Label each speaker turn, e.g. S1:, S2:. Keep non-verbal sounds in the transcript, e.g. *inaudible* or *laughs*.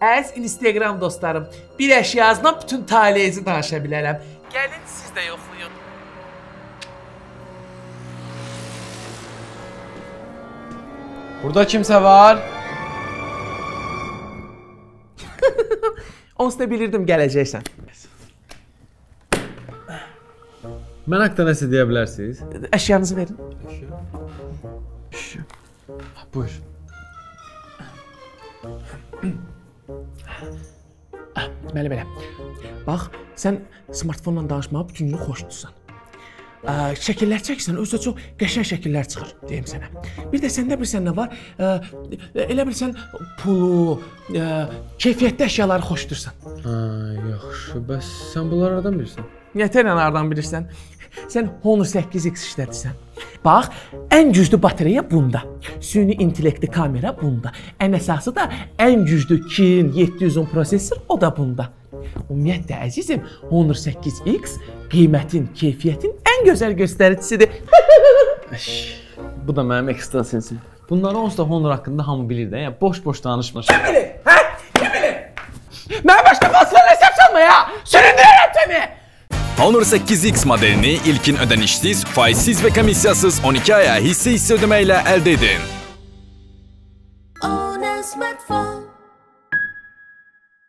S1: Əziz Instagram dostlarım, bir əşyazdan bütün taleyinizi danışa bilərəm. Gəlin siz də yoxlayın.
S2: Burada kimsə var?
S1: Onsuz da bilirdim gələcəksən.
S2: Mən haqqda nəsə deyə bilərsiniz?
S1: Əşyanızı verin.
S2: Buyur.
S1: Bəli, belə. Bax, sən smartfonla danışmağı bütün günü xoşdursan. Ə, şəkillər çəksən, özü də çox qəşəng şəkillər çıxır, deyim sənə. Bir də səndə bilirsən nə var? Ə, elə bilirsən pulu, ə, keyfiyyətli əşyaları xoşdursan.
S2: Ha, yaxşı. Bəs sən bunları hardan bilirsən?
S1: Nətərlə hardan bilirsən? Sən Honor 8X işlədirsən. Bax, ən güclü batareya bunda. Süni intellektli kamera bunda. Ən əsası da ən güclü Kirin 710 prosessor o da bunda. Ümumiyyətlə əzizim, Honor 8X qiymətin, keyfiyyətin ən gözəl göstəricisidir. *laughs*
S2: Bu da mənim ekstra sensim. Bunları onsuz da Honor haqqında hamı bilir də. Yəni boş-boş danışmır.
S1: bilir? Hə? Kim bilir? Mən başqa fasillə
S3: Honor 8X modelini ilkin ödənişsiz, faizsiz və komissiyasız 12 aya hisse hisse ödəməklə əldə edin.
S4: Own smartphone.